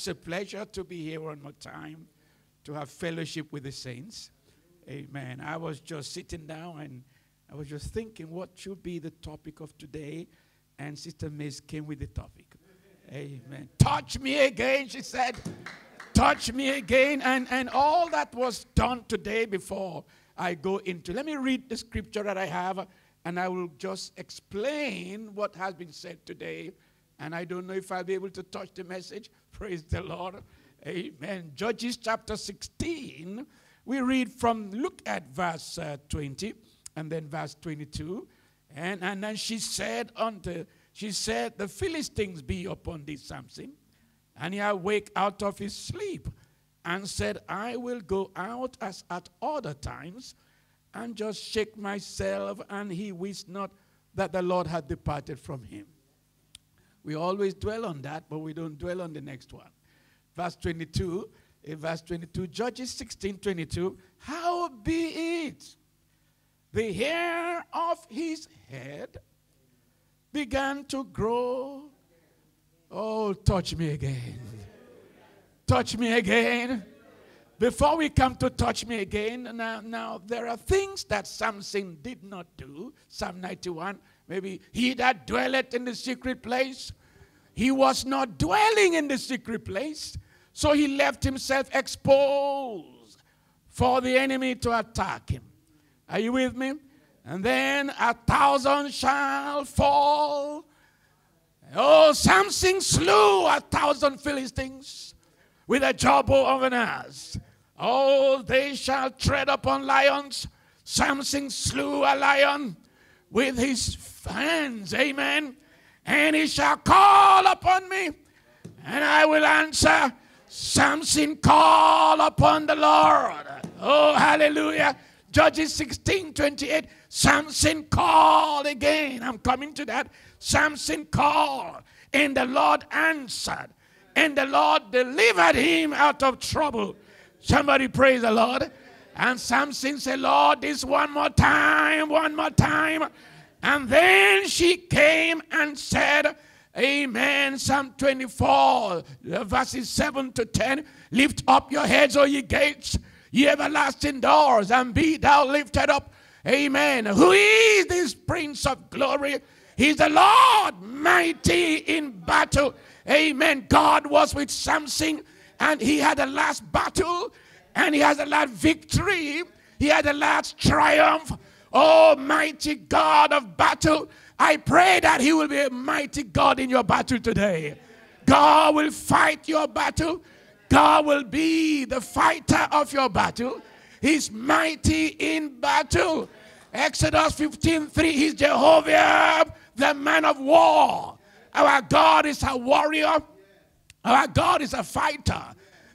It's a pleasure to be here one more time to have fellowship with the saints. Amen. I was just sitting down and I was just thinking what should be the topic of today, and Sister Miss came with the topic. Amen. Touch me again, she said. Touch me again. And, and all that was done today before I go into. Let me read the scripture that I have, and I will just explain what has been said today. And I don't know if I'll be able to touch the message. Praise the Lord. Amen. Judges chapter 16. We read from, look at verse uh, 20 and then verse 22. And, and then she said unto, she said, The Philistines be upon thee, Samson. And he awake out of his sleep and said, I will go out as at other times and just shake myself. And he wished not that the Lord had departed from him. We always dwell on that, but we don't dwell on the next one. Verse 22, in verse 22, Judges 16 22, how be it the hair of his head began to grow. Oh, touch me again. Touch me again. Before we come to touch me again, now, now there are things that Samson did not do. Psalm 91, maybe he that dwelleth in the secret place, he was not dwelling in the secret place, so he left himself exposed for the enemy to attack him. Are you with me? And then a thousand shall fall. Oh, Samson slew a thousand Philistines with a jawbone of an ass. Oh, they shall tread upon lions. Samson slew a lion with his hands. Amen. And he shall call upon me, and I will answer. Samson call upon the Lord. Oh, hallelujah. Judges 16 28. Samson called again. I'm coming to that. Samson called, and the Lord answered, and the Lord delivered him out of trouble. Somebody praise the Lord. And Samson said, Lord, this one more time, one more time. And then she came and said, Amen. Psalm 24, verses 7 to 10. Lift up your heads, O ye gates, ye everlasting doors, and be thou lifted up. Amen. Who is this Prince of glory? He's the Lord, mighty in battle. Amen. God was with Samson, and he had the last battle, and he has the last victory. He had the last triumph. Oh, mighty God of battle. I pray that He will be a mighty God in your battle today. God will fight your battle. God will be the fighter of your battle. He's mighty in battle. Exodus 15 3, He's Jehovah, the man of war. Our God is a warrior. Our God is a fighter.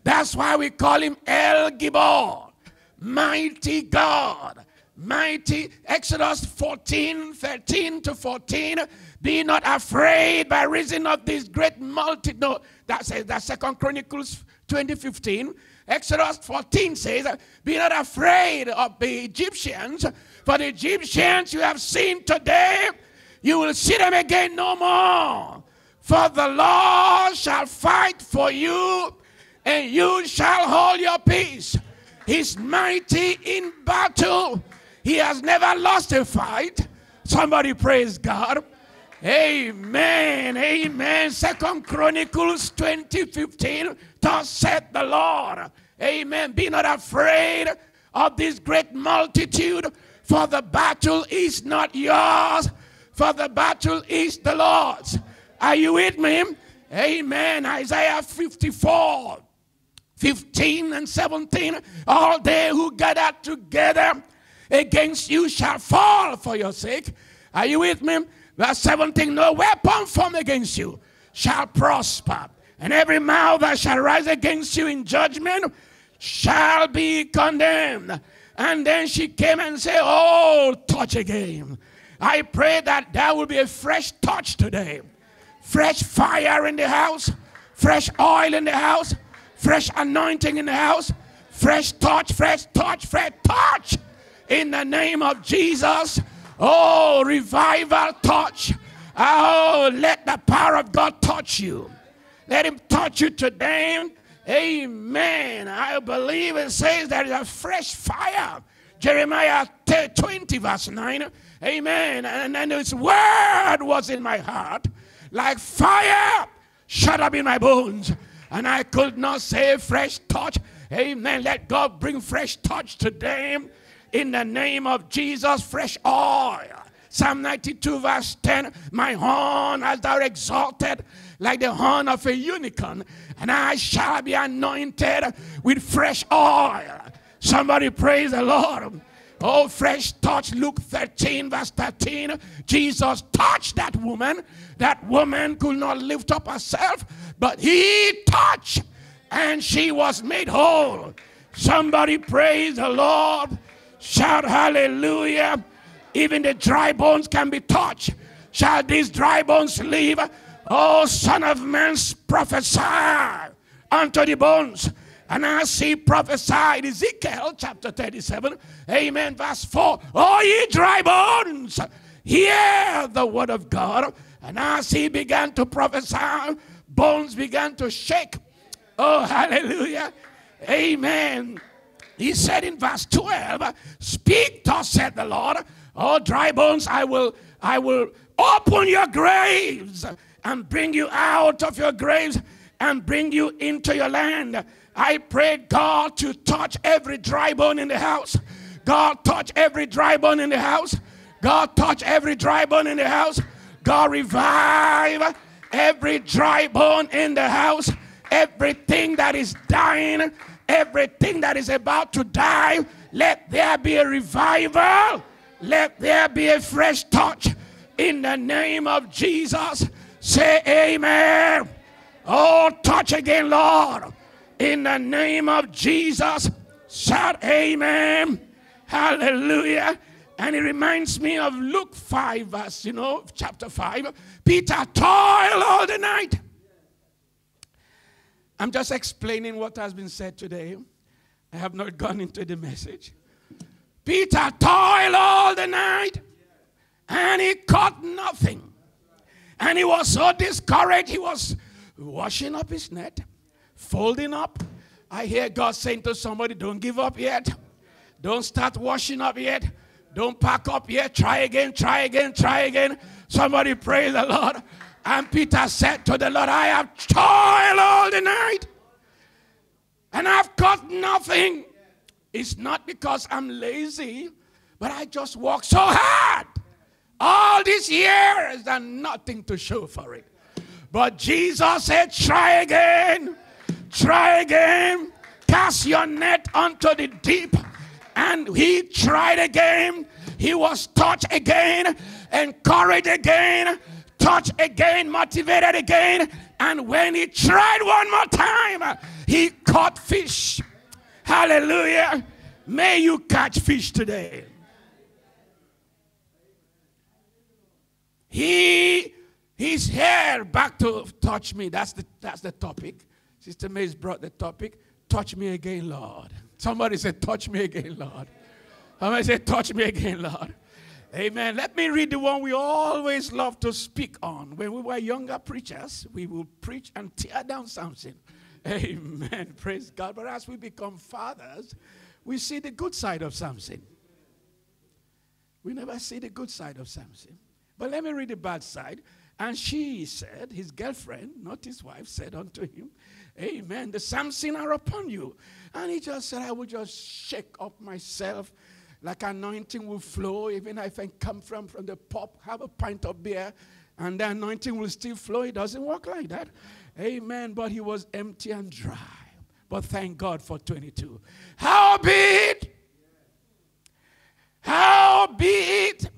That's why we call him El Gibor, mighty God mighty. Exodus 14, 13 to 14. Be not afraid by reason of this great multitude. No, that says that Second Chronicles 2015. Exodus 14 says, Be not afraid of the Egyptians, for the Egyptians you have seen today, you will see them again no more. For the Lord shall fight for you, and you shall hold your peace. He's mighty in battle. He has never lost a fight. Somebody praise God. Amen. Amen. Second Chronicles 20 15. Thus said the Lord. Amen. Be not afraid of this great multitude, for the battle is not yours, for the battle is the Lord's. Are you with me? Amen. Isaiah 54 15 and 17. All they who gather together against you shall fall for your sake. Are you with me? Verse 17 No weapon formed against you shall prosper, and every mouth that shall rise against you in judgment shall be condemned. And then she came and said, Oh, touch again. I pray that there will be a fresh touch today. Fresh fire in the house, fresh oil in the house, fresh anointing in the house, fresh touch, fresh touch, fresh touch in the name of Jesus. Oh, revival touch. Oh, let the power of God touch you. Let him touch you today. Amen. I believe it says there is a fresh fire. Jeremiah 20, verse 9. Amen. And then his word was in my heart like fire shut up in my bones. And I could not say fresh touch. Amen. Let God bring fresh touch today in the name of Jesus. Fresh oil. Psalm 92, verse 10 My horn hast thou exalted like the horn of a unicorn, and I shall be anointed with fresh oil. Somebody praise the Lord. Oh, fresh touch. Luke 13, verse 13. Jesus touched that woman. That woman could not lift up herself, but he touched and she was made whole. Somebody praise the Lord. Shout hallelujah. Even the dry bones can be touched. Shall these dry bones live? Oh, son of man, prophesy unto the bones. And I see prophesied Ezekiel chapter 37, amen, verse 4. Oh, ye dry bones, hear the word of God. And as he began to prophesy, bones began to shake. Oh, hallelujah. Amen. He said in verse 12, Speak, thus said the Lord. Oh, dry bones, I will, I will open your graves and bring you out of your graves and bring you into your land. I pray God to touch every dry bone in the house. God touch every dry bone in the house. God touch every dry bone in the house. God revive every dry bone in the house. Everything that is dying, everything that is about to die, let there be a revival. Let there be a fresh touch in the name of Jesus. Say amen. Oh, touch again, Lord in the name of Jesus. Shout amen. Hallelujah. And it reminds me of Luke 5, verse, you know, chapter 5. Peter toiled all the night. I'm just explaining what has been said today. I have not gone into the message. Peter toiled all the night and he caught nothing. And he was so discouraged, he was washing up his net folding up. I hear God saying to somebody, Don't give up yet. Don't start washing up yet. Don't pack up yet. Try again, try again, try again. Somebody praise the Lord. And Peter said to the Lord, I have toiled all the night and I've got nothing. It's not because I'm lazy, but I just work so hard all these years and nothing to show for it. But Jesus said, Try again. Try again. Cast your net onto the deep. And he tried again. He was touched again, encouraged again, touched again, motivated again. And when he tried one more time, he caught fish. Hallelujah. May you catch fish today. He his hair back to touch me. That's the that's the topic. Sister Mays brought the topic, touch me again, Lord. Somebody said, touch me again, Lord. Somebody said, touch me again, Lord. Amen. Let me read the one we always love to speak on. When we were younger preachers, we will preach and tear down something. Amen. Praise God. But as we become fathers, we see the good side of something. We never see the good side of something. But let me read the bad side. And she said, his girlfriend, not his wife, said unto him, Amen. The Samson are upon you. And he just said, I will just shake up myself like anointing will flow, even if I come from, from the pop, have a pint of beer, and the anointing will still flow. It doesn't work like that. Amen. But he was empty and dry. But thank God for 22. How be it? How be it?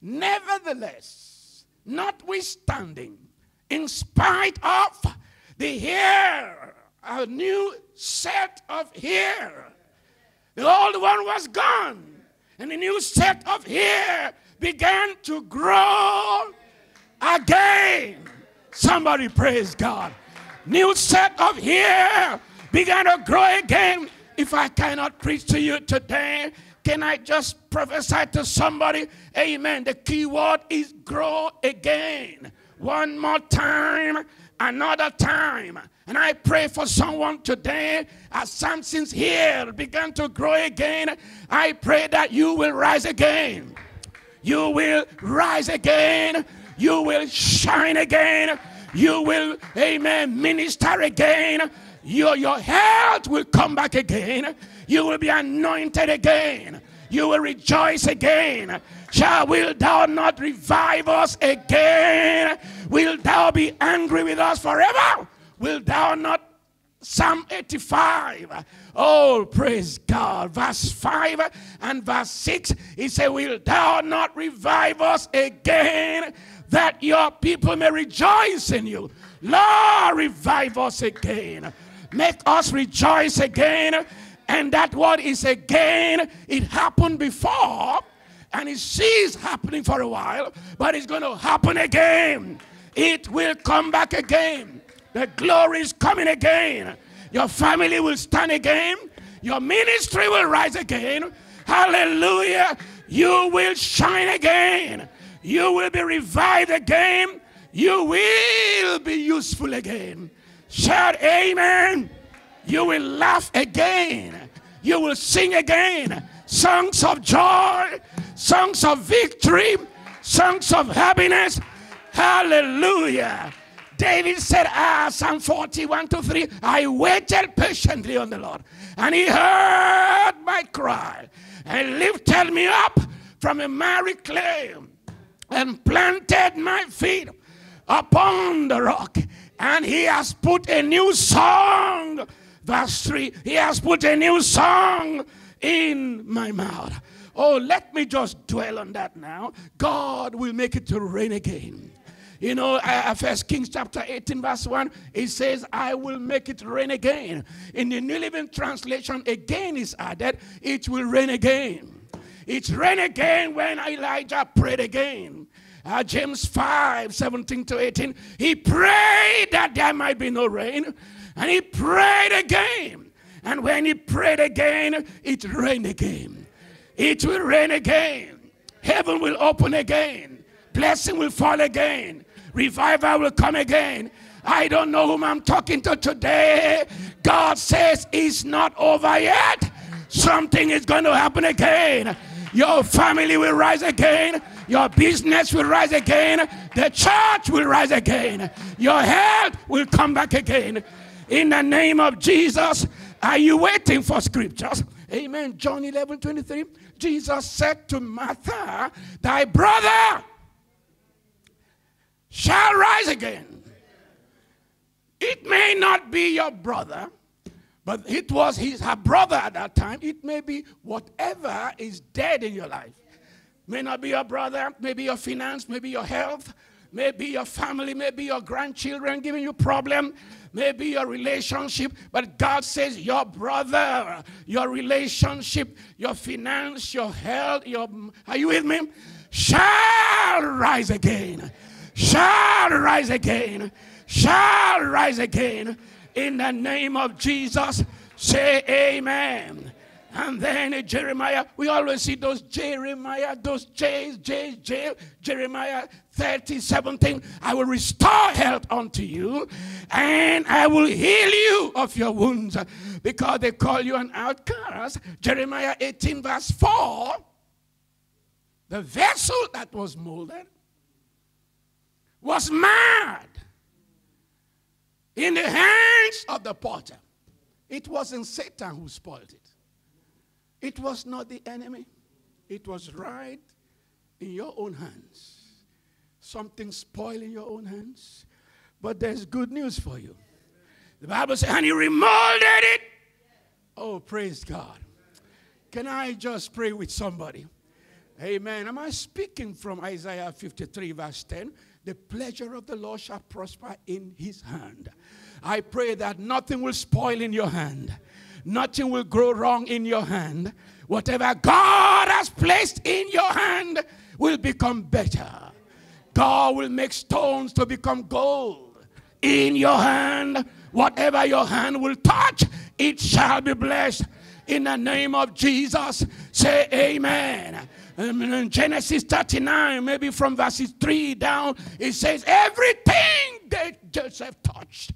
Nevertheless, notwithstanding, in spite of the hair, a new set of hair. The old one was gone, and a new set of hair began to grow again. Somebody praise God. New set of hair began to grow again. If I cannot preach to you today, can I just prophesy to somebody? Amen. The key word is grow again. One more time another time. And I pray for someone today as Samson's hair began to grow again. I pray that you will rise again. You will rise again. You will shine again. You will, amen, minister again. Your, your health will come back again. You will be anointed again. You will rejoice again. Shall will thou not revive us again? Will thou be angry with us forever? Will thou not? Psalm 85. Oh, praise God. Verse 5 and verse 6. He said, Will thou not revive us again? that your people may rejoice in you. Lord, revive us again. Make us rejoice again. And that what is again, it happened before, and it sees happening for a while, but it's going to happen again. It will come back again. The glory is coming again. Your family will stand again. Your ministry will rise again. Hallelujah. You will shine again. You will be revived again. You will be useful again. Shout amen. You will laugh again. You will sing again. Songs of joy, songs of victory, songs of happiness. Hallelujah. David said, Ah, Psalm 41 to 3, I waited patiently on the Lord, and he heard my cry and lifted me up from a miry clay and planted my feet upon the rock. And he has put a new song. Verse 3 He has put a new song in my mouth. Oh, let me just dwell on that now. God will make it to rain again. You know, uh, First Kings chapter 18, verse 1, it says, I will make it rain again. In the New Living Translation, again is added, it will rain again. It rained again when Elijah prayed again. Uh, James 5 17 to 18. He prayed that there might be no rain, and he prayed again. And when he prayed again, it rained again. It will rain again. Heaven will open again. Blessing will fall again. Revival will come again. I don't know whom I'm talking to today. God says it's not over yet. Something is going to happen again. Your family will rise again. Your business will rise again. The church will rise again. Your health will come back again. In the name of Jesus, are you waiting for scriptures? Amen. John 11 23. Jesus said to Martha, Thy brother shall rise again. It may not be your brother, but it was his her brother at that time. It may be whatever is dead in your life. May not be your brother, maybe your finance, maybe your health, maybe your family, maybe your grandchildren giving you problem, maybe your relationship. But God says your brother, your relationship, your finance, your health, your are you with me? Shall rise again. Shall rise again. Shall rise again in the name of Jesus. Say amen. And then Jeremiah, we always see those Jeremiah, those J's, J's, J, Jeremiah 30, 17. I will restore health unto you and I will heal you of your wounds because they call you an outcast. Jeremiah 18, verse 4. The vessel that was molded was mad in the hands of the potter. It wasn't Satan who spoiled it. It was not the enemy. It was right in your own hands. Something spoiled in your own hands. But there's good news for you. The Bible says, and he remolded it. Oh, praise God. Can I just pray with somebody? Amen. Am I speaking from Isaiah 53, verse 10? The pleasure of the Lord shall prosper in his hand. I pray that nothing will spoil in your hand, nothing will grow wrong in your hand. Whatever God has placed in your hand will become better. God will make stones to become gold in your hand. Whatever your hand will touch, it shall be blessed. In the name of Jesus, say amen. In Genesis 39, maybe from verses 3 down, it says, Everything that Joseph touched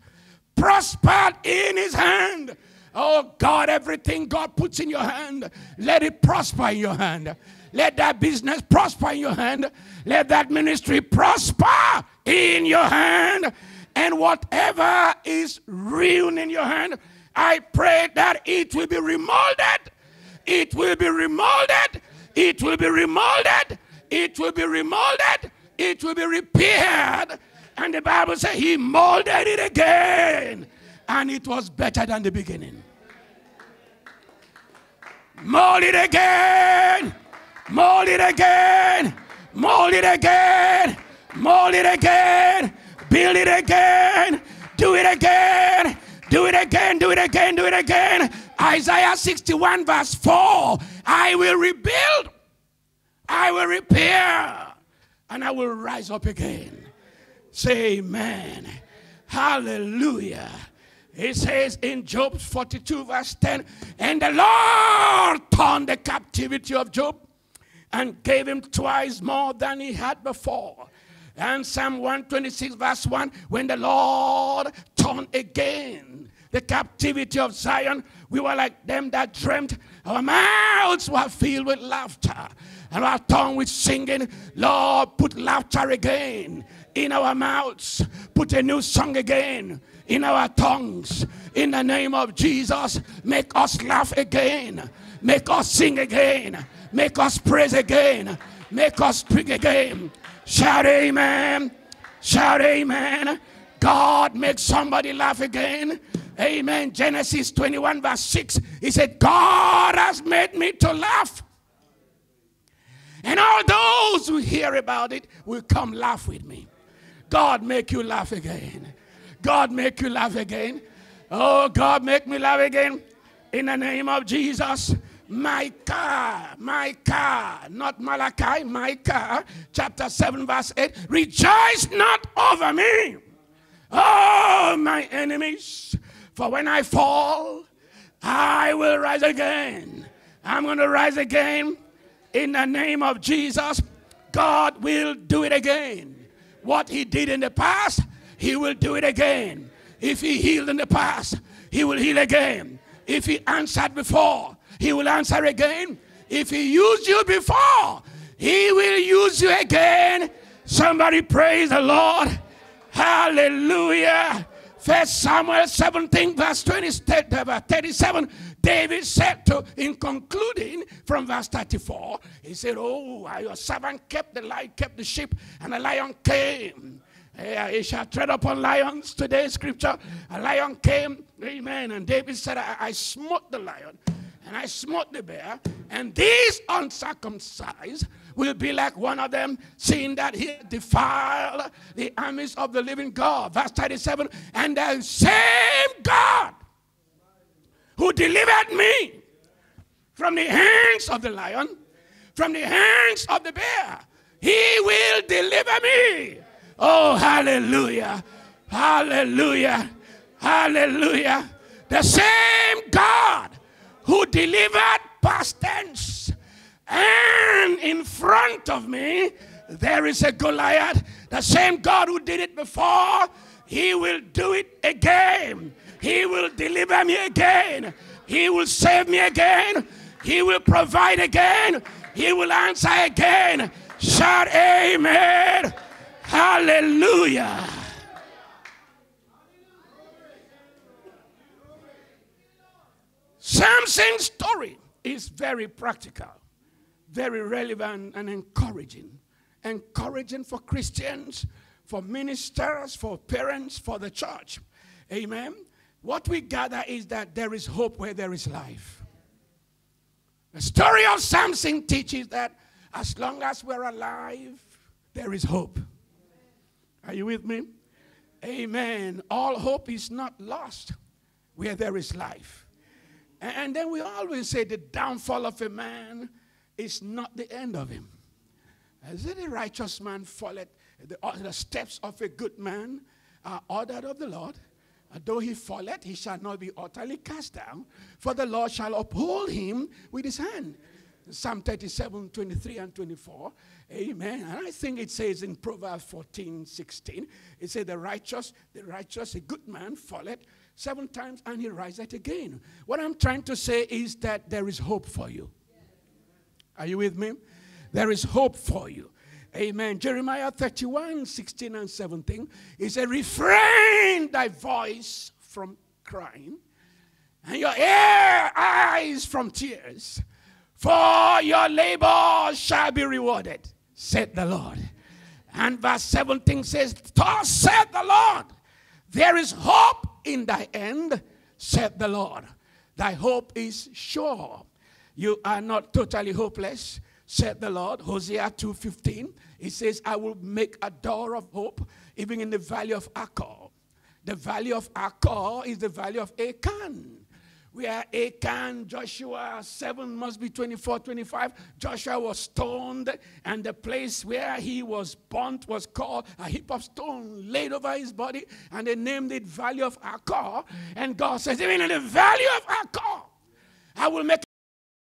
prospered in his hand. Oh God, everything God puts in your hand, let it prosper in your hand. Let that business prosper in your hand. Let that ministry prosper in your hand. And whatever is ruined in your hand, I pray that it will be remolded. It will be remolded. It will be remolded. It will be remolded. It will be repaired. And the Bible says he molded it again. And it was better than the beginning. Mold it again. Mold it again. Mold it again. Mold it again. Build it again. Do it again. Do it again. Do it again. Do it again. Isaiah 61, verse 4. I will rebuild. I will repair. And I will rise up again. Say amen. Hallelujah. It says in Job 42, verse 10, and the Lord turned the captivity of Job and gave him twice more than he had before. And Psalm 126, verse 1, when the Lord turned again the captivity of Zion, we were like them that dreamt. Our mouths were filled with laughter and our tongue with singing. Lord, put laughter again in our mouths. Put a new song again in our tongues. In the name of Jesus, make us laugh again. Make us sing again. Make us praise again. Make us speak again. Shout amen. Shout amen. God make somebody laugh again. Amen. Genesis 21, verse 6. He said, God has made me to laugh. And all those who hear about it will come laugh with me. God make you laugh again. God make you laugh again. Oh, God make me laugh again. In the name of Jesus. Micah, Micah, not Malachi, Micah, chapter 7, verse 8. Rejoice not over me, oh, my enemies, for when I fall, I will rise again. I'm going to rise again in the name of Jesus. God will do it again. What he did in the past, he will do it again. If he healed in the past, he will heal again. If he answered before, he will answer again. If he used you before, he will use you again. Somebody praise the Lord. Hallelujah. First Samuel 17, verse 20, 37. David said to, in concluding from verse 34, he said, Oh, your servant kept the lion, kept the sheep, and a lion came. He shall tread upon lions. Today's scripture, a lion came. Amen. And David said, I, I smote the lion and I smote the bear, and these uncircumcised will be like one of them, seeing that he defiled the armies of the living God. Verse 37 And the same God who delivered me from the hands of the lion, from the hands of the bear. He will deliver me. Oh, hallelujah. Hallelujah. Hallelujah. The same God who delivered past tense. And in front of me, there is a Goliath. The same God who did it before, he will do it again. He will deliver me again. He will save me again. He will provide again. He will answer again. Shout amen. Hallelujah. Samson's story is very practical, very relevant, and encouraging. Encouraging for Christians, for ministers, for parents, for the church. Amen what we gather is that there is hope where there is life. The story of Samson teaches that as long as we're alive, there is hope. Are you with me? Amen. All hope is not lost where there is life. And then we always say the downfall of a man is not the end of him. As a righteous man falleth, the, uh, the steps of a good man are ordered of the Lord uh, though he falleth, he shall not be utterly cast down, for the Lord shall uphold him with his hand. Psalm 37, 23 and 24. Amen. And I think it says in Proverbs 14, 16, it says, The righteous, the righteous, a good man falleth seven times and he riseth again. What I'm trying to say is that there is hope for you. Are you with me? There is hope for you. Amen. Jeremiah 31, 16 and 17. He said, Refrain thy voice from crying, and your ear, eyes from tears, for your labor shall be rewarded, said the Lord. And verse 17 says, Thus said the Lord, there is hope in thy end, said the Lord. Thy hope is sure. You are not totally hopeless, said the Lord. Hosea 2:15. He says, I will make a door of hope even in the valley of Achor. The valley of Achor is the valley of Achan where Achan, Joshua 7 must be 24, 25. Joshua was stoned, and the place where he was burnt was called a heap of stone laid over his body, and they named it Valley of Achor. And God says, even in the Valley of Achor, I will make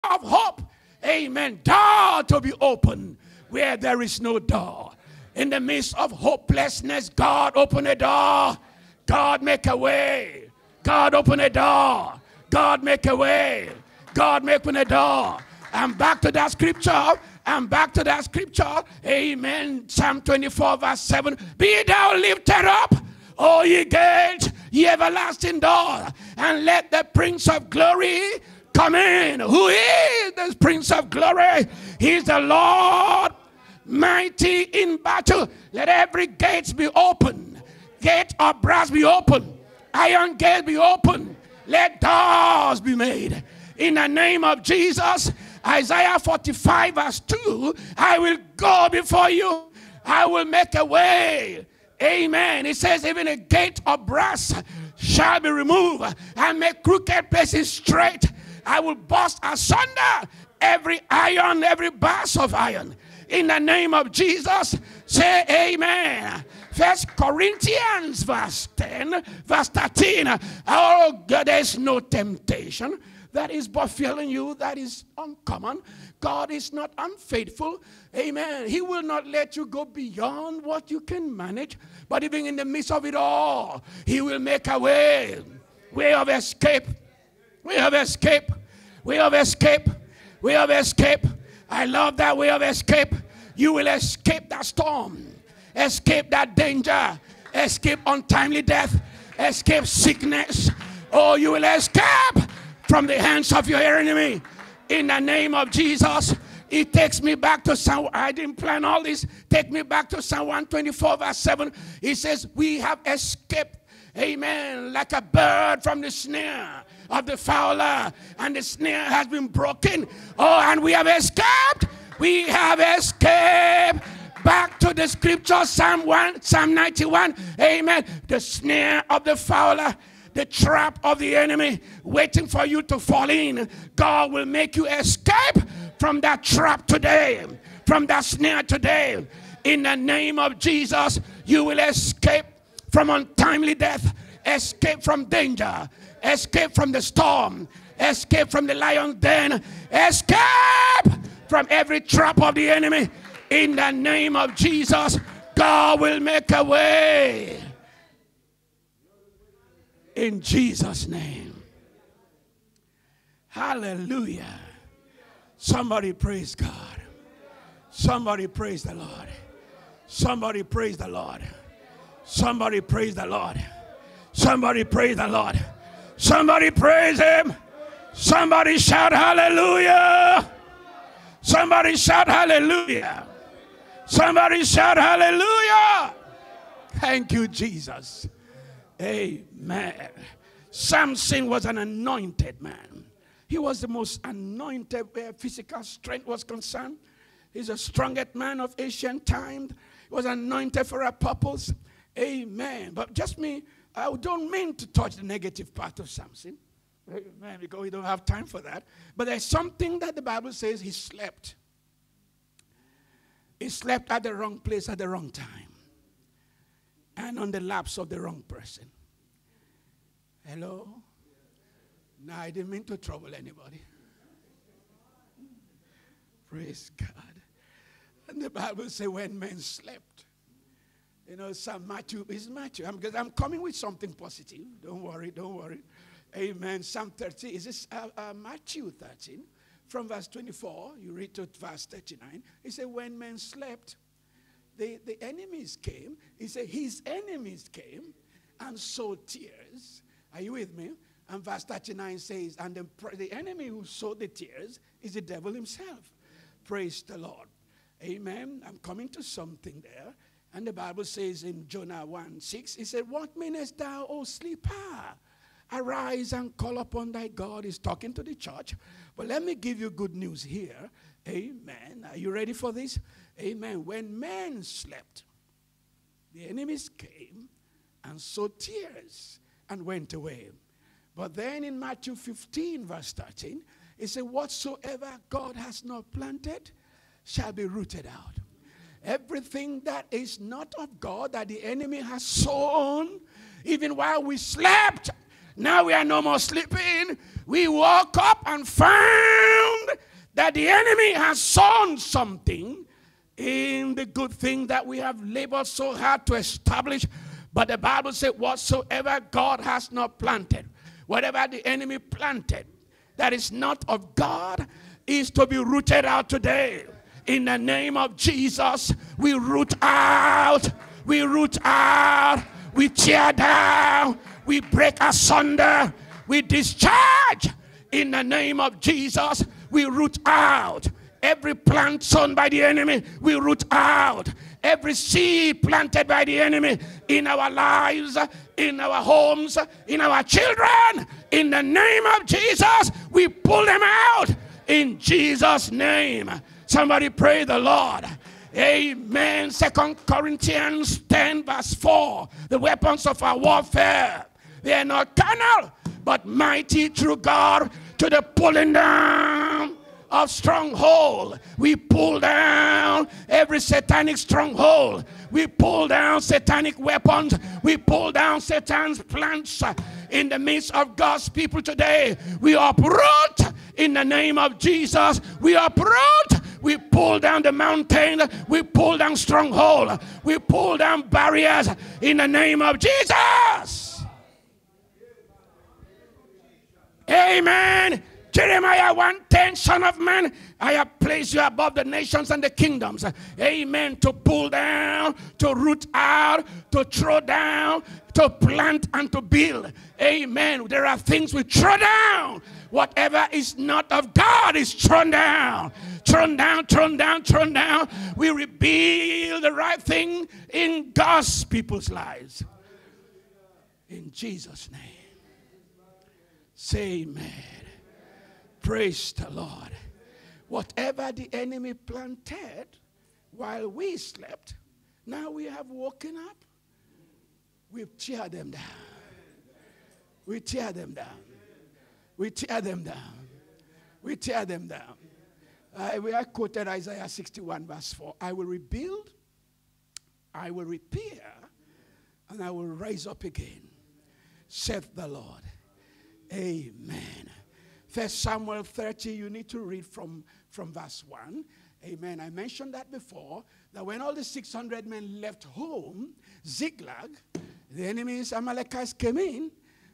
of hope. Amen. Door to be open where there is no door. In the midst of hopelessness, God open a door. God make a way. God open a door. God make a way. God make a door. And back to that scripture. And back to that scripture. Amen. Psalm 24, verse 7. Be thou lifted up, O ye gates, ye everlasting door, and let the Prince of Glory come in. Who is this Prince of Glory? He's the Lord mighty in battle. Let every gate be open. Gate of brass be open. Iron gate be open. Let doors be made. In the name of Jesus, Isaiah 45, verse 2 I will go before you, I will make a way. Amen. It says, even a gate of brass shall be removed and make crooked places straight. I will burst asunder every iron, every bars of iron. In the name of Jesus, say amen. First Corinthians verse 10, verse 13. Oh, God, there's no temptation that is befalling you that is uncommon. God is not unfaithful. Amen. He will not let you go beyond what you can manage. But even in the midst of it all, He will make a way. Way of escape. Way have escape. We have escape. We have escape. I love that way of escape. You will escape that storm escape that danger, escape untimely death, escape sickness. Oh, you will escape from the hands of your enemy in the name of Jesus. It takes me back to Psalm. I didn't plan all this. Take me back to Psalm 124, verse 7. He says, We have escaped, amen, like a bird from the snare of the fowler, and the snare has been broken. Oh, and we have escaped. We have escaped back to the scripture, Psalm 1, Psalm 91. Amen. The snare of the fowler the trap of the enemy waiting for you to fall in. God will make you escape from that trap today, from that snare today. In the name of Jesus, you will escape from untimely death, escape from danger, escape from the storm, escape from the lion's den, escape from every trap of the enemy in the name of Jesus, God will make a way. In Jesus' name. Hallelujah. Somebody praise God. Somebody praise the Lord. Somebody praise the Lord. Somebody praise the Lord. Somebody praise the Lord. Somebody praise Him. Somebody shout hallelujah. Somebody shout hallelujah. Somebody shout hallelujah. Thank you, Jesus. Amen. Samson was an anointed man. He was the most anointed where physical strength was concerned. He's the strongest man of ancient time. He was anointed for a purpose. Amen. But just me, I don't mean to touch the negative part of Samson. Amen. Because we don't have time for that. But there's something that the Bible says he slept. He slept at the wrong place at the wrong time and on the laps of the wrong person. Hello? No, I didn't mean to trouble anybody. Praise God. And the Bible says when men slept. You know, Psalm Matthew is Matthew. I'm, I'm coming with something positive. Don't worry, don't worry. Amen. Psalm 30 is this uh, uh, Matthew 13 from verse 24. You read to verse 39. He said, When men slept, the, the enemies came. He said, His enemies came and sowed tares. Are you with me? And verse 39 says, And the, the enemy who sowed the tares is the devil himself. Praise the Lord. Amen. I'm coming to something there. And the Bible says in Jonah 1 6, he said, What meanest thou, O sleeper? Arise and call upon thy God. He's talking to the church. But let me give you good news here. Amen. Are you ready for this? Amen. When men slept, the enemies came and sowed tares and went away. But then in Matthew 15, verse 13, it said, Whatsoever God has not planted shall be rooted out. Everything that is not of God that the enemy has sown, even while we slept, now we are no more sleeping. We woke up and found that the enemy has sown something in the good thing that we have labored so hard to establish. But the Bible said, Whatsoever God has not planted, whatever the enemy planted that is not of God, is to be rooted out today. In the name of Jesus, we root out, we root out, we tear down, we break asunder, we discharge. In the name of Jesus, we root out. Every plant sown by the enemy, we root out. Every seed planted by the enemy in our lives, in our homes, in our children. In the name of Jesus, we pull them out. In Jesus' name. Somebody pray the Lord. Amen. Second Corinthians 10, verse 4. The weapons of our warfare, they are not carnal, but mighty through God to the pulling down of stronghold. We pull down every satanic stronghold. We pull down satanic weapons. We pull down Satan's plans in the midst of God's people today. We uproot in the name of Jesus. We uproot. We pull down the mountain. We pull down stronghold. We pull down barriers in the name of Jesus. Amen. Jeremiah 1:10, Son of Man, I have placed you above the nations and the kingdoms. Amen. To pull down, to root out, to throw down, to plant and to build. Amen. There are things we throw down. Whatever is not of God is thrown down. Thrown down, turn down, turn down. We rebuild the right thing in God's people's lives. In Jesus' name. Say amen. Praise the Lord. Whatever the enemy planted while we slept, now we have woken up. We tear them down. We tear them down. We tear them down. We tear them down. I, I quoted Isaiah 61, verse 4. I will rebuild, I will repair, and I will raise up again, saith the Lord. Amen. First Samuel 30, you need to read from, from verse 1. Amen. I mentioned that before, that when all the 600 men left home, Ziklag, the enemies, Amalekites, came in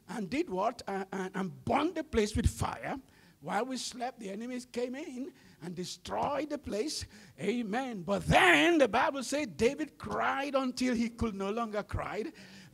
and did what? Uh, and, and burned the place with fire. While we slept, the enemies came in and destroyed the place. Amen. But then the Bible said David cried until he could no longer cry.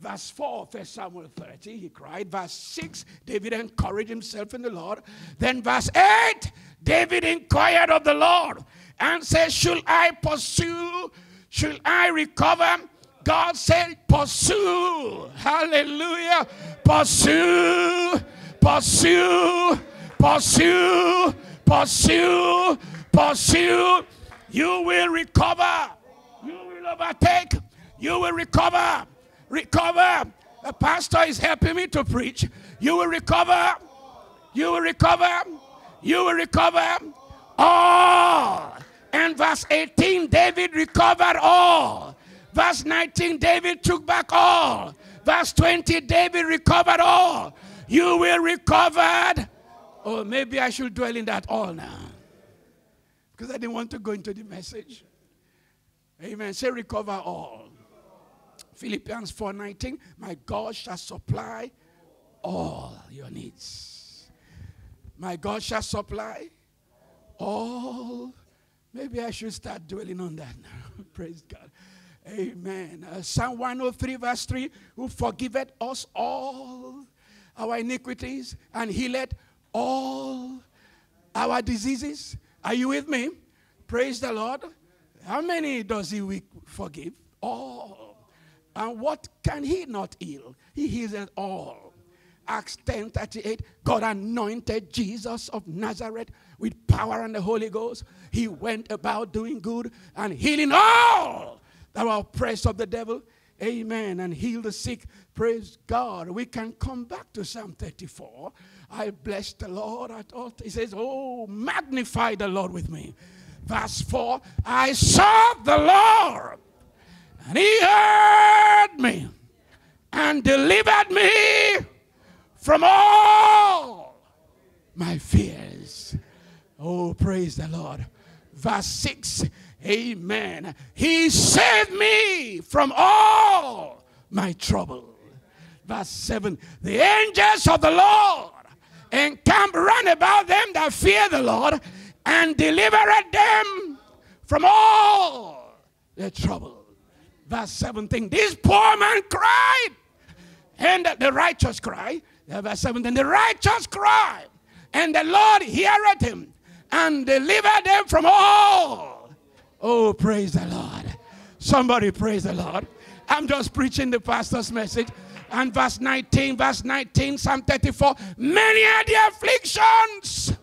Verse 4, 1 Samuel 30, he cried. Verse 6, David encouraged himself in the Lord. Then verse 8, David inquired of the Lord and said, Should I pursue? Should I recover? God said, Pursue. Hallelujah. Pursue, pursue, pursue, pursue, pursue. You will recover. You will overtake. You will recover recover. The pastor is helping me to preach. You will recover. You will recover. You will recover all. And verse 18, David recovered all. Verse 19, David took back all. Verse 20, David recovered all. You will recover. Oh, maybe I should dwell in that all now. because I didn't want to go into the message. Amen. Say recover all. Philippians 4:19, my God shall supply all your needs. My God shall supply all. Maybe I should start dwelling on that now. Praise God. Amen. Uh, Psalm 103, verse 3 Who forgiveth us all our iniquities and healeth all our diseases. Are you with me? Praise the Lord. How many does he forgive? All. And what can he not heal? He heals it all. Acts 10 38, God anointed Jesus of Nazareth with power and the Holy Ghost. He went about doing good and healing all that were oppressed of the devil. Amen. And heal the sick. Praise God. We can come back to Psalm 34. I bless the Lord at all. He says, Oh, magnify the Lord with me. Verse 4 I sought the Lord, and he heard me and delivered me from all my fears. Oh, praise the Lord. Verse 6 Amen. He saved me from all my trouble. Verse 7 The angels of the Lord encamp round about them that fear the Lord and delivered them from all their trouble. Verse 17 This poor man cried, and the righteous cry. Verse 17 The righteous cry, and the Lord heareth him and delivered them from all Oh, praise the Lord. Somebody praise the Lord. I'm just preaching the pastor's message. And verse 19, verse 19, Psalm 34 Many are the afflictions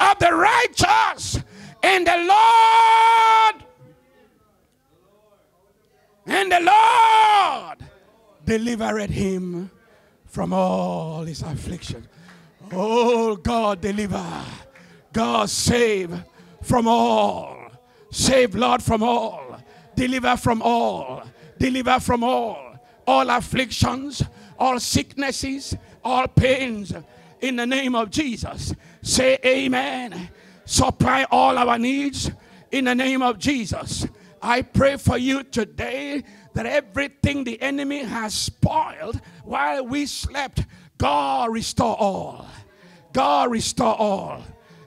of the righteous, and the Lord, and the Lord delivered him from all his affliction. Oh, God, deliver. God, save from all Save, Lord, from all. Deliver from all. Deliver from all. All afflictions, all sicknesses, all pains. In the name of Jesus. Say amen. Supply all our needs in the name of Jesus. I pray for you today that everything the enemy has spoiled while we slept, God restore all. God restore all.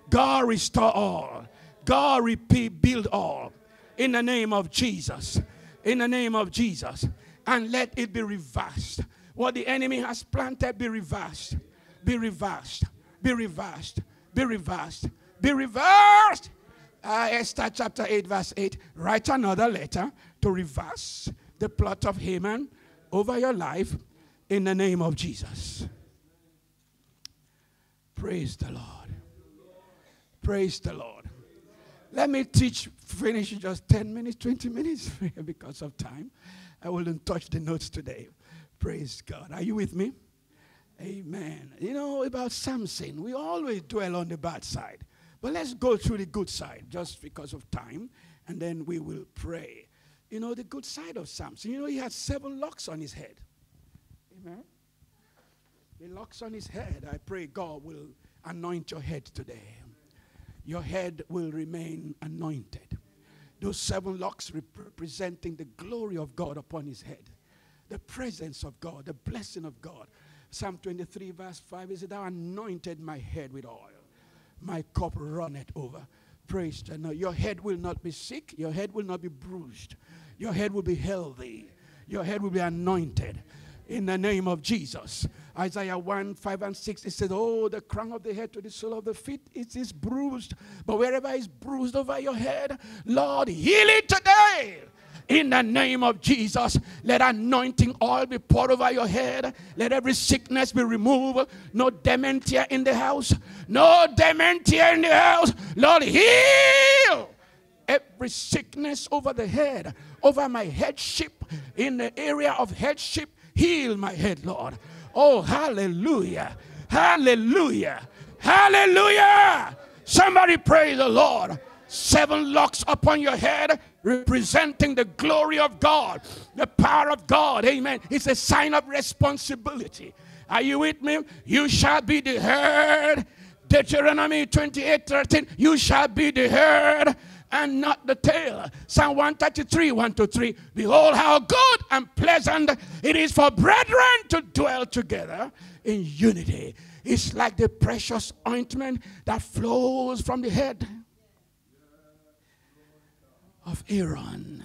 God restore all. God repeat, build all in the name of Jesus. In the name of Jesus. And let it be reversed. What the enemy has planted be reversed. Be reversed. Be reversed. Be reversed. Be reversed. Uh, Esther chapter 8, verse 8. Write another letter to reverse the plot of Haman over your life in the name of Jesus. Praise the Lord. Praise the Lord. Let me teach, finish in just 10 minutes, 20 minutes because of time. I wouldn't touch the notes today. Praise God. Are you with me? Amen. You know about Samson, we always dwell on the bad side. But let's go through the good side just because of time, and then we will pray. You know, the good side of Samson. You know, he had seven locks on his head. Amen. The locks on his head. I pray God will anoint your head today your head will remain anointed. Those seven locks representing the glory of God upon his head, the presence of God, the blessing of God. Psalm 23, verse 5 is it, Thou anointed my head with oil, my cup runneth over. Praise the Lord. Your head will not be sick, your head will not be bruised, your head will be healthy, your head will be anointed in the name of Jesus. Isaiah 1 5 and 6, it says, Oh, the crown of the head to the sole of the feet, it is bruised. But wherever it's bruised over your head, Lord, heal it today. In the name of Jesus, let anointing oil be poured over your head. Let every sickness be removed. No dementia in the house. No dementia in the house. Lord, heal every sickness over the head, over my headship, in the area of headship Heal my head, Lord. Oh, hallelujah. Hallelujah. Hallelujah. Somebody praise the Lord. Seven locks upon your head representing the glory of God, the power of God. Amen. It's a sign of responsibility. Are you with me? You shall be the herd. Deuteronomy 28 13, you shall be the head and not the tail. Psalm 133 1 to 3, behold how good and pleasant it is for brethren to dwell together in unity. It's like the precious ointment that flows from the head of Aaron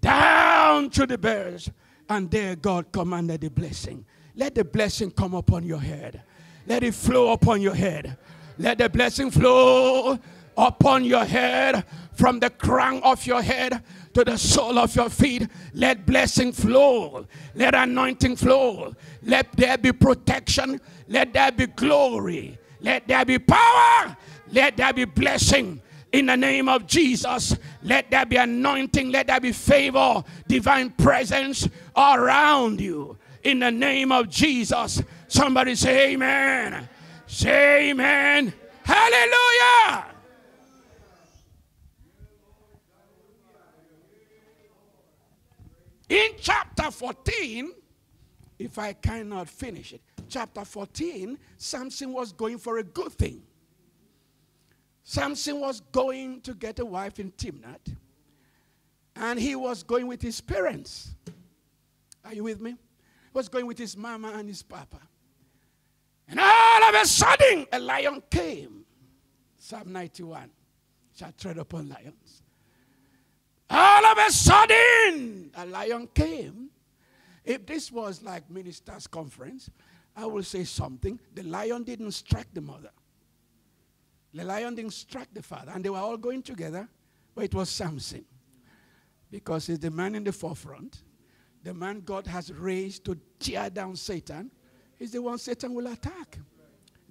down to the bears. And there God commanded the blessing. Let the blessing come upon your head. Let it flow upon your head. Let the blessing flow upon your head from the crown of your head to the sole of your feet. Let blessing flow. Let anointing flow. Let there be protection. Let there be glory. Let there be power. Let there be blessing. In the name of Jesus, let there be anointing. Let there be favor, divine presence around you. In the name of Jesus, somebody say amen. Say amen. Hallelujah. In chapter 14, if I cannot finish it, chapter 14, Samson was going for a good thing. Samson was going to get a wife in Timnath, and he was going with his parents. Are you with me? He was going with his mama and his papa. And all of a sudden, a lion came. Psalm 91 shall tread upon lions. All of a sudden, a lion came. If this was like ministers' conference, I will say something. The lion didn't strike the mother. The lion didn't strike the father, and they were all going together, but it was Samson. Because he's the man in the forefront, the man God has raised to tear down Satan, is the one Satan will attack.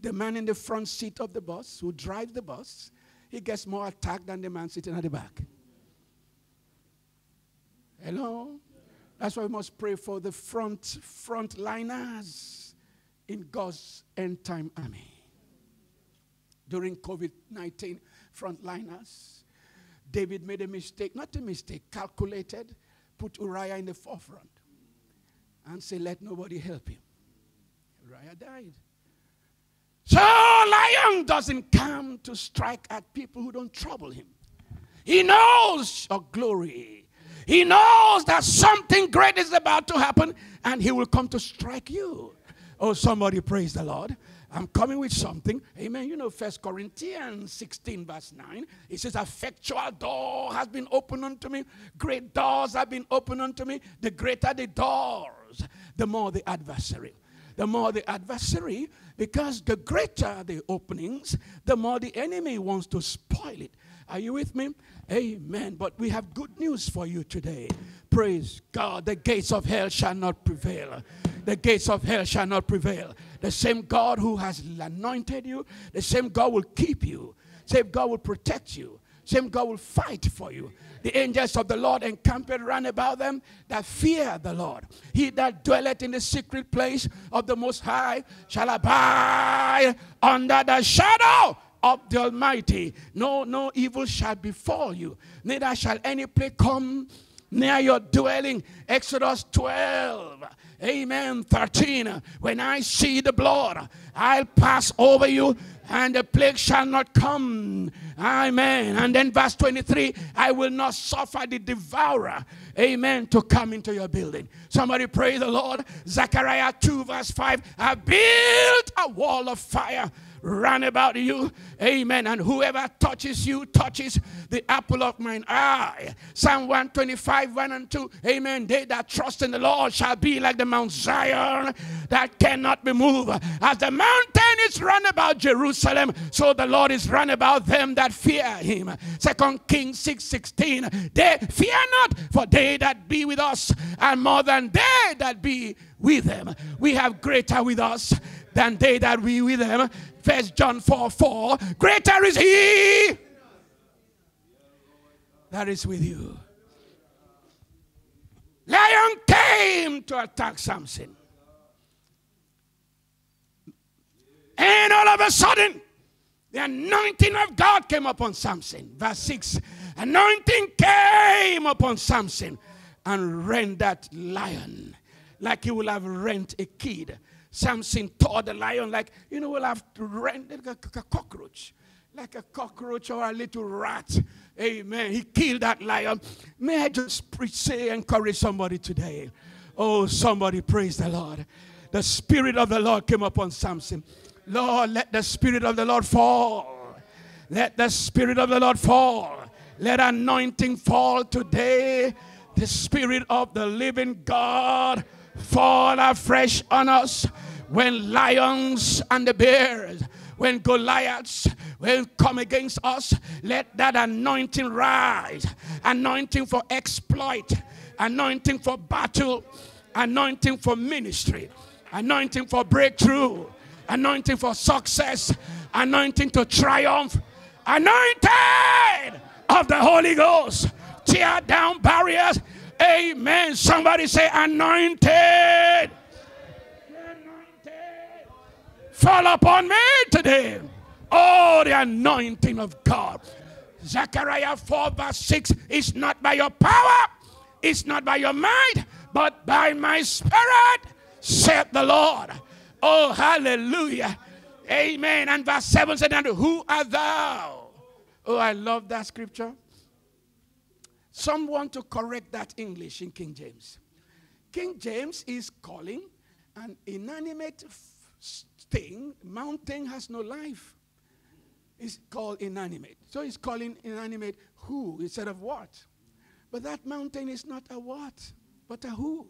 The man in the front seat of the bus who drives the bus, he gets more attacked than the man sitting at the back. Hello? That's why we must pray for the front frontliners in God's end time army. During COVID 19, frontliners, David made a mistake, not a mistake, calculated, put Uriah in the forefront and say, Let nobody help him. Uriah died. So, lion doesn't come to strike at people who don't trouble him. He knows your glory. He knows that something great is about to happen and he will come to strike you. Oh, somebody praise the Lord. I'm coming with something. Amen. You know, First Corinthians 16, verse 9. It says, Effectual door has been opened unto me. Great doors have been opened unto me. The greater the doors, the more the adversary. The more the adversary, because the greater the openings, the more the enemy wants to spoil it. Are you with me? Amen. But we have good news for you today. Praise God. The gates of hell shall not prevail. The gates of hell shall not prevail. The same God who has anointed you, the same God will keep you. Same God will protect you. Same God will fight for you. The angels of the Lord encamped round about them that fear the Lord. He that dwelleth in the secret place of the Most High shall abide under the shadow of the Almighty. No, no evil shall befall you, neither shall any plague come near your dwelling. Exodus 12. Amen. 13. When I see the blood, I'll pass over you and the plague shall not come. Amen. And then verse 23 I will not suffer the devourer, amen, to come into your building. Somebody pray the Lord. Zechariah 2, verse 5 I built a wall of fire run about you. Amen. And whoever touches you touches the apple of mine eye. Psalm 125, 1 and 2. Amen. They that trust in the Lord shall be like the Mount Zion that cannot be moved. As the mountain is run about Jerusalem, so the Lord is run about them that fear him. Second Kings 6 16. They fear not, for they that be with us are more than they that be with them. We have greater with us than they that be with them. First John 4 4. Greater is he that is with you. Lion came to attack Samson. And all of a sudden, the anointing of God came upon Samson. Verse 6 Anointing came upon Samson and rent that lion like he would have rent a kid. Samson tore the lion like, you know, we'll have to rend like a, a cockroach, like a cockroach or a little rat. Amen. He killed that lion. May I just preach, say, encourage somebody today? Oh, somebody praise the Lord. The Spirit of the Lord came upon Samson. Lord, let the Spirit of the Lord fall. Let the Spirit of the Lord fall. Let anointing fall today. The Spirit of the living God fall afresh on us when lions and the bears, when Goliaths will come against us, let that anointing rise. Anointing for exploit, anointing for battle, anointing for ministry, anointing for breakthrough, anointing for success, anointing to triumph, anointed of the Holy Ghost. Tear down barriers. Amen. Somebody say, anointed. Anointed. Fall upon me today. Oh, the anointing of God. Zechariah 4, verse 6 It's not by your power, it's not by your might, but by my spirit, said the Lord. Oh, hallelujah. Amen. And verse 7 said, And who art thou? Oh, I love that scripture. Some want to correct that English in King James. King James is calling an inanimate thing, mountain has no life. It's called inanimate. So he's calling inanimate who instead of what. But that mountain is not a what, but a who.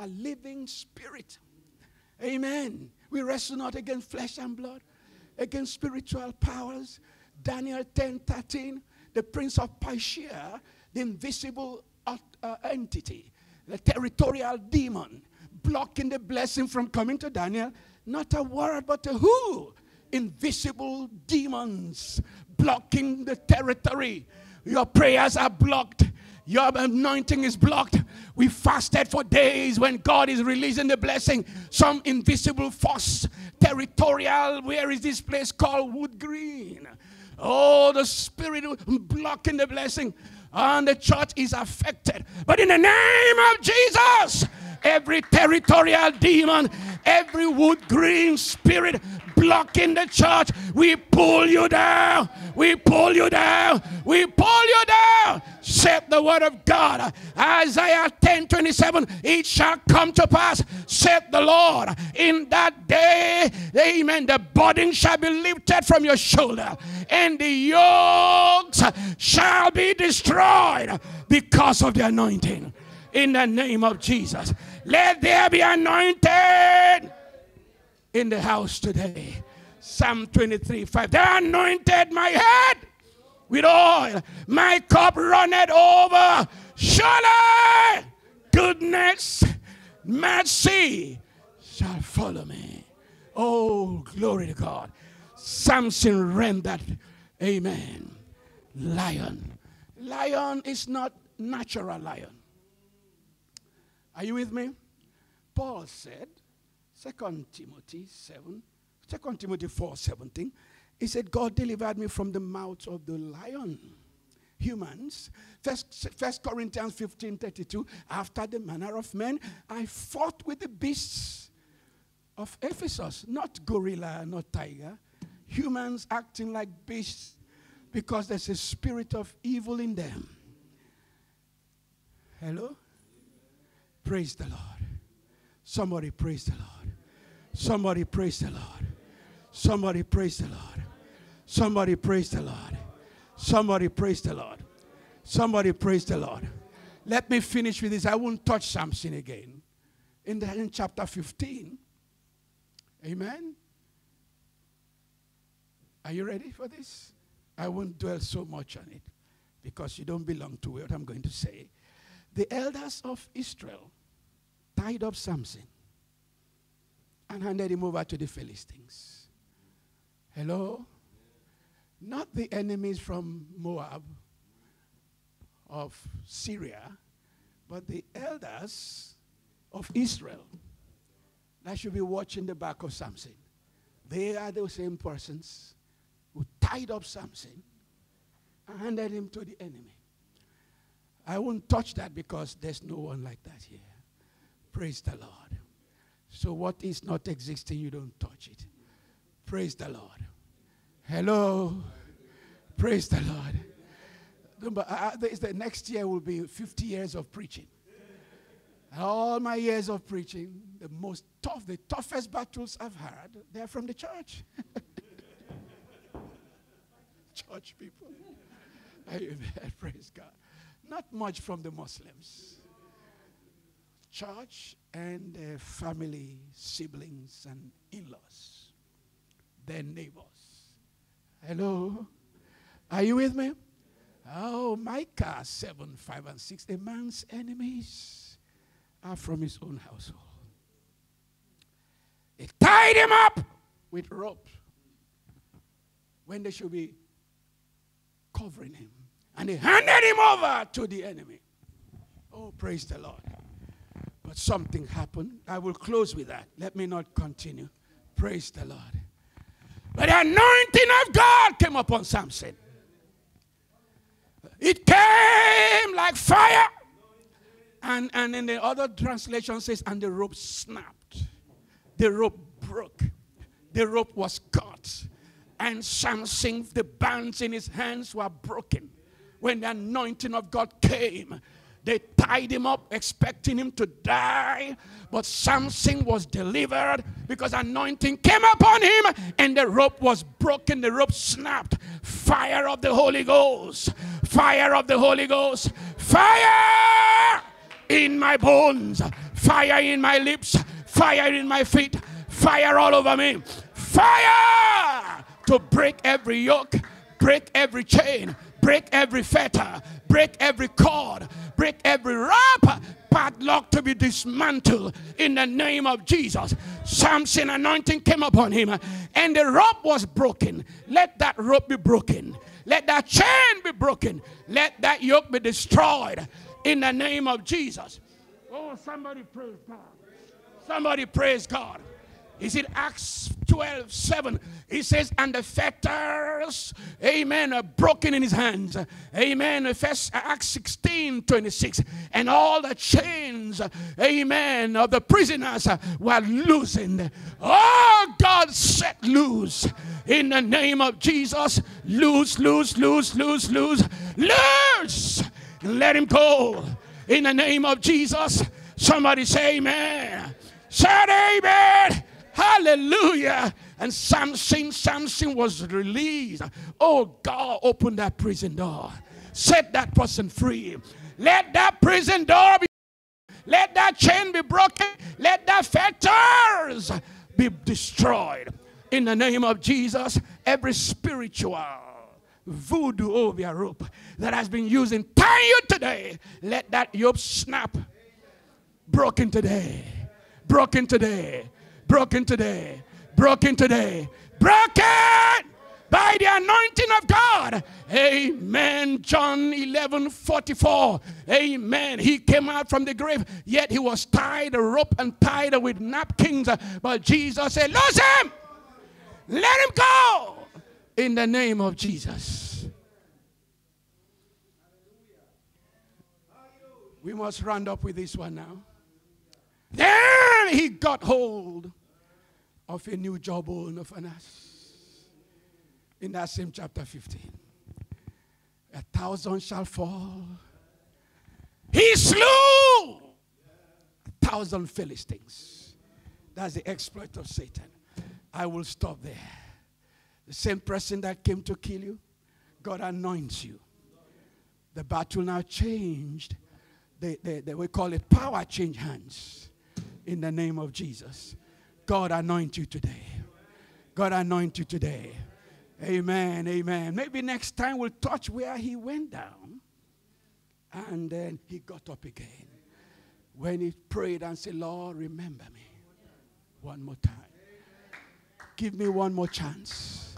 A living spirit. Amen. We wrestle not against flesh and blood, against spiritual powers. Daniel 10 13, the prince of Persia, the invisible uh, entity, the territorial demon, blocking the blessing from coming to Daniel. Not a word, but a who. Invisible demons blocking the territory. Your prayers are blocked. Your anointing is blocked. We fasted for days when God is releasing the blessing. Some invisible force, territorial. Where is this place called Wood Green? Oh, the spirit blocking the blessing. And the church is affected. But in the name of Jesus, every territorial demon, every wood green spirit blocking the church, we pull you down. We pull you down. We pull you down. Said the word of God. Isaiah 10 27. It shall come to pass, said the Lord, in that day, amen. The burden shall be lifted from your shoulder, and the yokes shall be destroyed because of the anointing. In the name of Jesus. Let there be anointed in the house today. Psalm 23 5. They anointed my head with oil, my cup runneth over. Surely goodness, mercy shall follow me. Oh, glory to God. Samson ran that, amen, lion. Lion is not natural lion. Are you with me? Paul said, 2 Timothy 7, 2 Timothy 4 17, he said, God delivered me from the mouth of the lion. Humans. First, First Corinthians 15 32, after the manner of men, I fought with the beasts of Ephesus, not gorilla, not tiger. Humans acting like beasts because there's a spirit of evil in them. Hello? Praise the Lord. Somebody praise the Lord. Somebody praise the Lord. Somebody praise the Lord. Somebody praise the Lord. Somebody praise the Lord. Somebody praise the Lord. Let me finish with this. I won't touch Samson again. In, the, in chapter 15. Amen. Are you ready for this? I won't dwell so much on it because you don't belong to what I'm going to say. The elders of Israel tied up Samson and handed him over to the Philistines. Hello? Not the enemies from Moab, of Syria, but the elders of Israel that should be watching the back of Samson. They are the same persons who tied up Samson and handed him to the enemy. I won't touch that because there's no one like that here. Praise the Lord. So what is not existing, you don't touch it. Praise the Lord. Hello. Praise the Lord. But uh, the next year will be 50 years of preaching. All my years of preaching, the most tough, the toughest battles I've had, they're from the church. church people. Amen. Praise God. Not much from the Muslims. Church and uh, family, siblings, and in laws, their neighbors. Hello? Are you with me? Oh, Micah 7, 5, and 6. A man's enemies are from his own household. They tied him up with ropes when they should be covering him. And they handed him over to the enemy. Oh, praise the Lord. But something happened. I will close with that. Let me not continue. Praise the Lord. But the anointing of God came upon Samson. It came like fire. And, and in the other translation says, and the rope snapped. The rope broke. The rope was cut. And Samson, the bands in his hands were broken. When the anointing of God came, they tied him up, expecting him to die. But Samson was delivered because anointing came upon him and the rope was broken. The rope snapped. Fire of the Holy Ghost. Fire of the Holy Ghost. Fire in my bones. Fire in my lips. Fire in my feet. Fire all over me. Fire to break every yoke, break every chain, break every fetter, break every cord, break every rope, padlock to be dismantled in the name of Jesus. Samson anointing came upon him and the rope was broken. Let that rope be broken. Let that chain be broken. Let that yoke be destroyed in the name of Jesus. Oh, somebody praise God. Somebody praise God. Is it Acts 12 7? He says, And the fetters, amen, are broken in his hands. Amen. First, Acts 16 26. And all the chains, amen, of the prisoners were loosened. Oh, God set loose in the name of Jesus. Loose, loose, loose, loose, loose, loose. Let him go in the name of Jesus. Somebody say amen. Say amen. Hallelujah. And Samson, Samson was released. Oh, God, open that prison door. Set that person free. Let that prison door be. Let that chain be broken. Let that fetters be destroyed. In the name of Jesus, every spiritual voodoo over your rope that has been used in tying you today, let that yoke snap. Broken today. Broken today broken today, broken today, broken by the anointing of God. Amen. John 11 44. Amen. He came out from the grave, yet he was tied a rope and tied with napkins. But Jesus said, Lose him. Let him go. In the name of Jesus. We must round up with this one now. Then he got hold of a new jawbone of Anas. In that same chapter 15. A thousand shall fall. He slew a thousand Philistines. That's the exploit of Satan. I will stop there. The same person that came to kill you, God anoints you. The battle now changed. They, they, we call it power change hands in the name of Jesus. God anoint you today. God anoint you today. Amen. Amen. Maybe next time we'll touch where he went down and then he got up again. When he prayed and said, Lord, remember me one more time. Give me one more chance.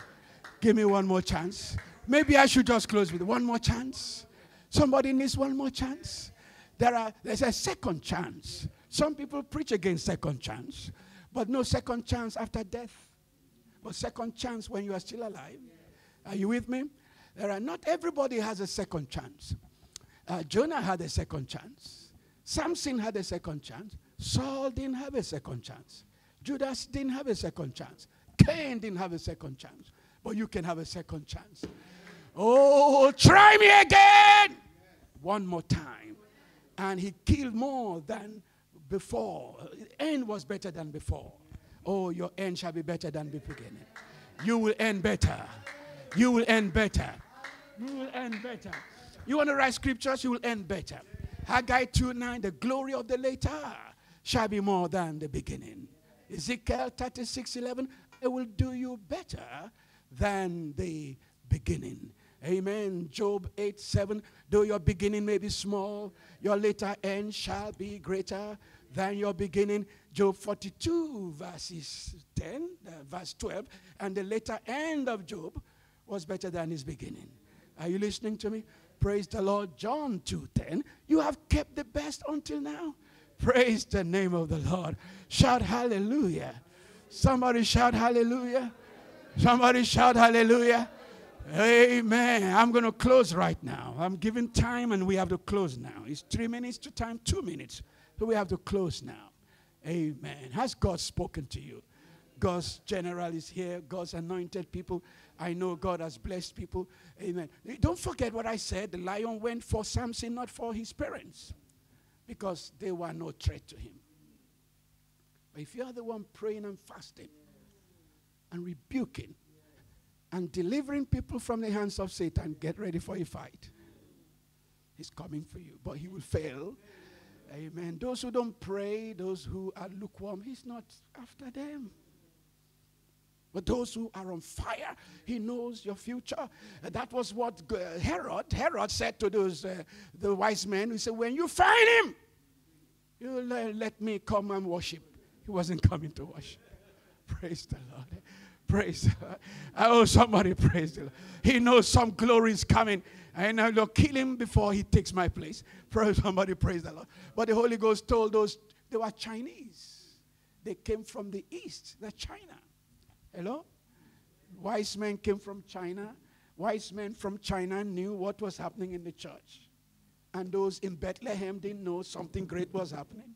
Give me one more chance. Maybe I should just close with one more chance. Somebody needs one more chance. There are, there's a second chance. Some people preach against second chance. But no second chance after death. But second chance when you are still alive. Are you with me? There are not everybody has a second chance. Uh, Jonah had a second chance. Samson had a second chance. Saul didn't have a second chance. Judas didn't have a second chance. Cain didn't have a second chance. But you can have a second chance. Oh, try me again. One more time. And he killed more than before. End was better than before. Oh, your end shall be better than the beginning. You will end better. You will end better. You will end better. You want to write scriptures, you will end better. Haggai 2 9, the glory of the later shall be more than the beginning. Ezekiel 36 11, I will do you better than the beginning. Amen. Job 8 7. Though your beginning may be small, your later end shall be greater than your beginning. Job 42, verses 10, uh, verse 12. And the later end of Job was better than his beginning. Are you listening to me? Praise the Lord. John 2:10. You have kept the best until now. Praise the name of the Lord. Shout hallelujah. Somebody shout hallelujah. Somebody shout hallelujah. Amen. I'm going to close right now. I'm giving time and we have to close now. It's three minutes to time, two minutes. So we have to close now. Amen. Has God spoken to you? God's general is here, God's anointed people. I know God has blessed people. Amen. Don't forget what I said. The lion went for Samson, not for his parents, because they were no threat to him. But if you are the one praying and fasting and rebuking and delivering people from the hands of Satan, get ready for a fight. He's coming for you, but he will fail. Amen. Those who don't pray, those who are lukewarm, he's not after them. But those who are on fire, he knows your future. Uh, that was what uh, Herod, Herod said to those uh, the wise men. He said, "When you find him, you let, let me come and worship." He wasn't coming to worship. Praise the Lord. Praise the Lord. Oh, somebody praise the Lord. He knows some glory is coming. And I'll kill him before he takes my place. Praise somebody, praise the Lord. But the Holy Ghost told those they were Chinese. They came from the east. They're China. Hello? Wise men came from China. Wise men from China knew what was happening in the church. And those in Bethlehem didn't know something great was happening.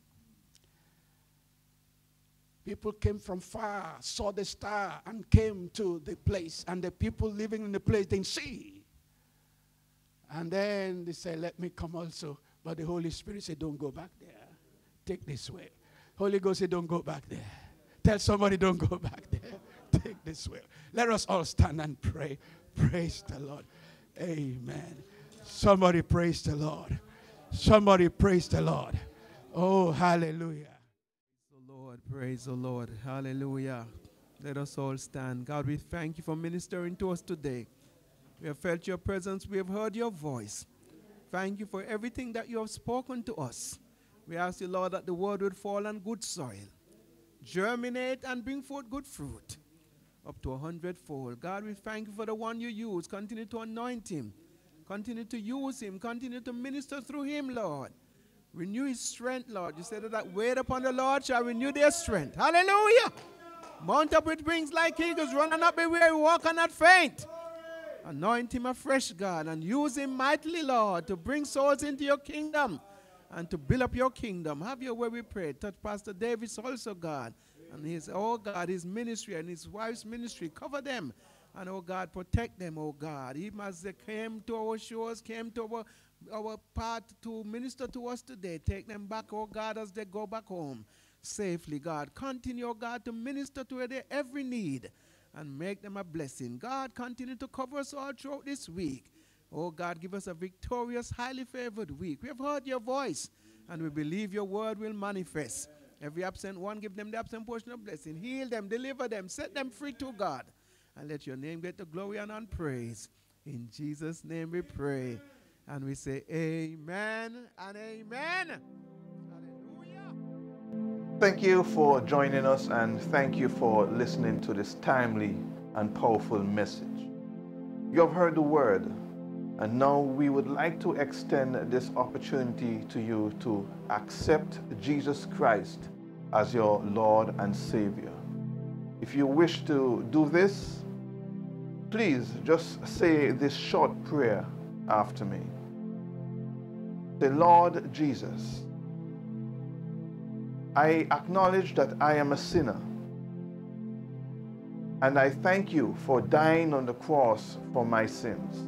People came from far, saw the star, and came to the place. And the people living in the place didn't see. And then they said, Let me come also. But the Holy Spirit said, Don't go back there. Take this way. Holy Ghost said, Don't go back there. Tell somebody, Don't go back there. Take this way. Let us all stand and pray. Praise the Lord. Amen. Somebody praise the Lord. Somebody praise the Lord. Oh, hallelujah. Praise The Lord. Praise the Lord. Hallelujah. Let us all stand. God, we thank you for ministering to us today. We have felt your presence. We have heard your voice. Thank you for everything that you have spoken to us. We ask you, Lord, that the word would fall on good soil, germinate and bring forth good fruit up to a hundredfold. God, we thank you for the one you use. Continue to anoint him. Continue to use him. Continue to minister through him, Lord. Renew his strength, Lord. You said that wait upon the Lord shall renew their strength. Hallelujah. Mount up with wings like eagles, run and not be weary, walk and not faint. Anoint him afresh, God, and use him mightily, Lord, to bring souls into your kingdom and to build up your kingdom. Have your way, we pray. Touch Pastor Davis also, God, and his, oh God, his ministry and his wife's ministry. Cover them. And oh God, protect them, oh God. Even as they came to our shores, came to our our part to minister to us today. Take them back, oh God, as they go back home safely, God. Continue, oh God, to minister to every need and make them a blessing. God, continue to cover us all throughout this week. Oh God, give us a victorious, highly favored week. We have heard your voice and we believe your word will manifest. Every absent one, give them the absent portion of blessing. Heal them, deliver them, set them free to God. And let your name get the glory and on praise. In Jesus' name we pray. And we say, Amen and Amen. Thank you for joining us and thank you for listening to this timely and powerful message. You have heard the word, and now we would like to extend this opportunity to you to accept Jesus Christ as your Lord and Savior. If you wish to do this, please just say this short prayer after me. Say, Lord Jesus, I acknowledge that I am a sinner. And I thank you for dying on the cross for my sins.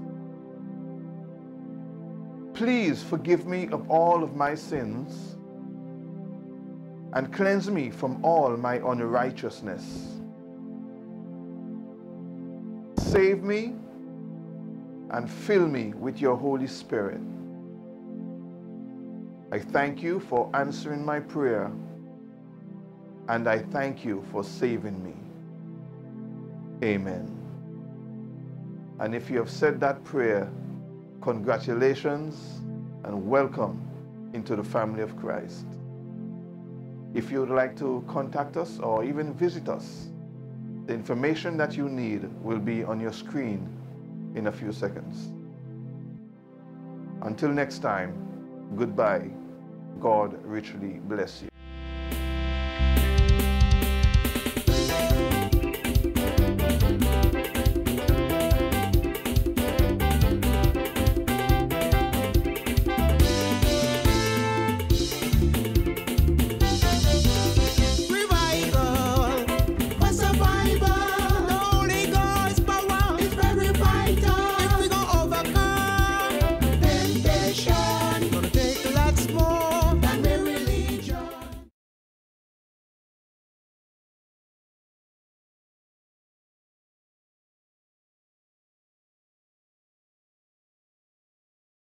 Please forgive me of all of my sins and cleanse me from all my unrighteousness. Save me and fill me with your Holy Spirit. I thank you for answering my prayer and I thank you for saving me. Amen. And if you have said that prayer, congratulations and welcome into the family of Christ. If you would like to contact us or even visit us, the information that you need will be on your screen in a few seconds. Until next time, goodbye. God richly bless you.